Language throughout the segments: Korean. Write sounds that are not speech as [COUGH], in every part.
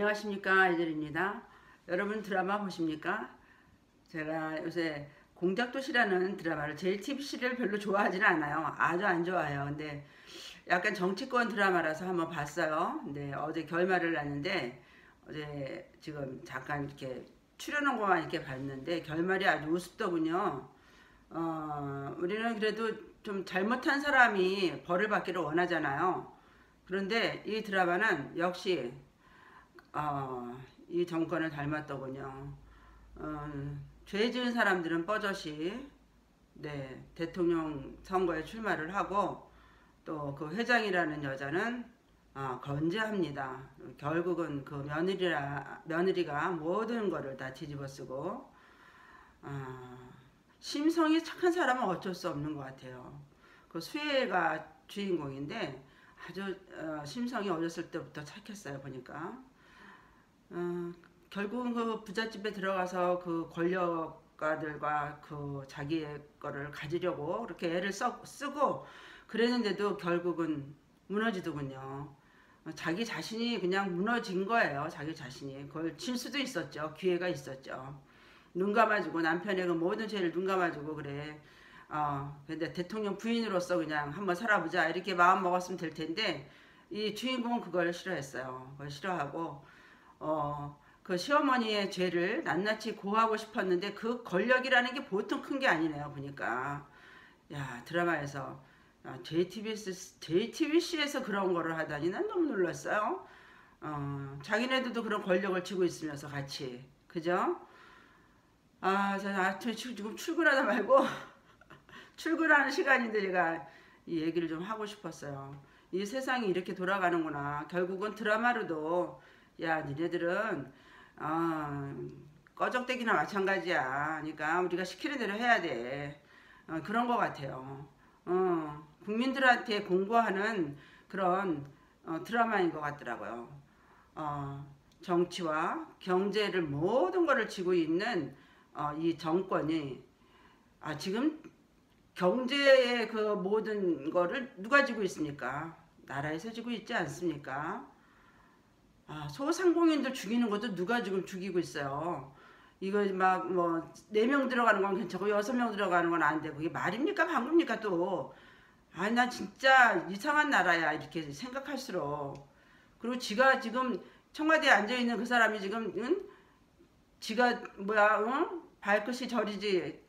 안녕하십니까 아이들입니다. 여러분 드라마 보십니까? 제가 요새 공작도시라는 드라마를 JTBC를 별로 좋아하지는 않아요. 아주 안 좋아해요. 근데 약간 정치권 드라마라서 한번 봤어요. 근데 어제 결말을 났는데 어제 지금 잠깐 이렇게 출연한 것만 이렇게 봤는데 결말이 아주 우습더군요. 어, 우리는 그래도 좀 잘못한 사람이 벌을 받기를 원하잖아요. 그런데 이 드라마는 역시 어, 이 정권을 닮았더군요. 어, 죄 지은 사람들은 뻐젓이 네, 대통령 선거에 출마를 하고 또 그 회장이라는 여자는 어, 건재합니다. 결국은 그 며느리라, 며느리가 모든 거를 다 뒤집어 쓰고 어, 심성이 착한 사람은 어쩔 수 없는 것 같아요. 그 수혜가 주인공인데 아주 어, 심성이 어렸을 때부터 착했어요 보니까 어, 결국은 그 부잣집에 들어가서 그 권력가들과 그 자기의 거를 가지려고 그렇게 애를 써, 쓰고 그랬는데도 결국은 무너지더군요. 자기 자신이 그냥 무너진 거예요. 자기 자신이. 그걸 칠 수도 있었죠. 기회가 있었죠. 눈 감아주고 남편의 그 모든 죄를 눈 감아주고 그래. 어, 근데 대통령 부인으로서 그냥 한번 살아보자. 이렇게 마음 먹었으면 될 텐데 이 주인공은 그걸 싫어했어요. 그걸 싫어하고 어, 그 시어머니의 죄를 낱낱이 고하고 싶었는데 그 권력이라는 게 보통 큰 게 아니네요. 보니까 야 드라마에서 아, JTBC, JTBC에서 그런 거를 하다니 난 너무 놀랐어요. 어, 자기네들도 그런 권력을 쥐고 있으면서 같이 그죠? 아, 저 아침에 지금 출근하다 말고 [LAUGHS] 출근하는 시간인데 제가 이 얘기를 좀 하고 싶었어요. 이 세상이 이렇게 돌아가는구나. 결국은 드라마로도 야 니네들은 어, 꺼적대기나 마찬가지야. 그러니까 우리가 시키는 대로 해야 돼. 어, 그런 것 같아요. 어, 국민들한테 공부하는 그런 어, 드라마인 것 같더라고요. 어, 정치와 경제를 모든 것을 쥐고 있는 어, 이 정권이 아, 지금 경제의 그 모든 거를 누가 쥐고 있습니까? 나라에서 쥐고 있지 않습니까? 아, 소상공인들 죽이는 것도 누가 지금 죽이고 있어요. 이거 막 뭐 네 명 들어가는 건 괜찮고 여섯 명 들어가는 건 안 되고 이게 말입니까 방금입니까 또. 아, 나 진짜 이상한 나라야 이렇게 생각할수록 그리고 지가 지금 청와대에 앉아 있는 그 사람이 지금 응? 지가 뭐야 응? 발끝이 저리지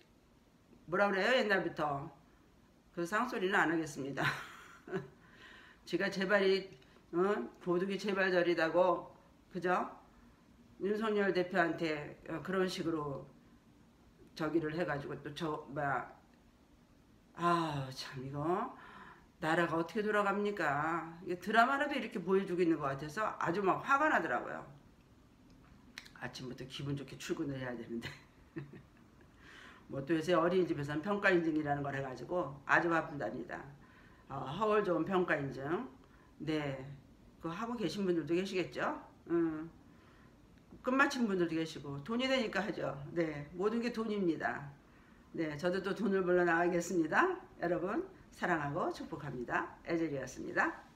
뭐라 그래요 옛날부터 그 상소리는 안 하겠습니다. [LAUGHS] 지가 제발이 어? 도둑이 제발 저리다고 그죠? 윤석열 대표한테 어, 그런 식으로 저기를 해가지고 또저 뭐야 아참 이거 나라가 어떻게 돌아갑니까? 이게 드라마라도 이렇게 보여주고 있는 것 같아서 아주 막 화가 나더라고요. 아침부터 기분 좋게 출근을 해야 되는데 [LAUGHS] 뭐 또 요새 어린이집에서는 평가 인증이라는 걸 해가지고 아주 바쁜답니다. 어, 허울 좋은 평가 인증 네 그 하고 계신 분들도 계시겠죠. 음. 끝마친 분들도 계시고 돈이 되니까 하죠. 네, 모든 게 돈입니다. 네, 저도 또 돈을 벌러 나가겠습니다. 여러분 사랑하고 축복합니다. 에젤이었습니다.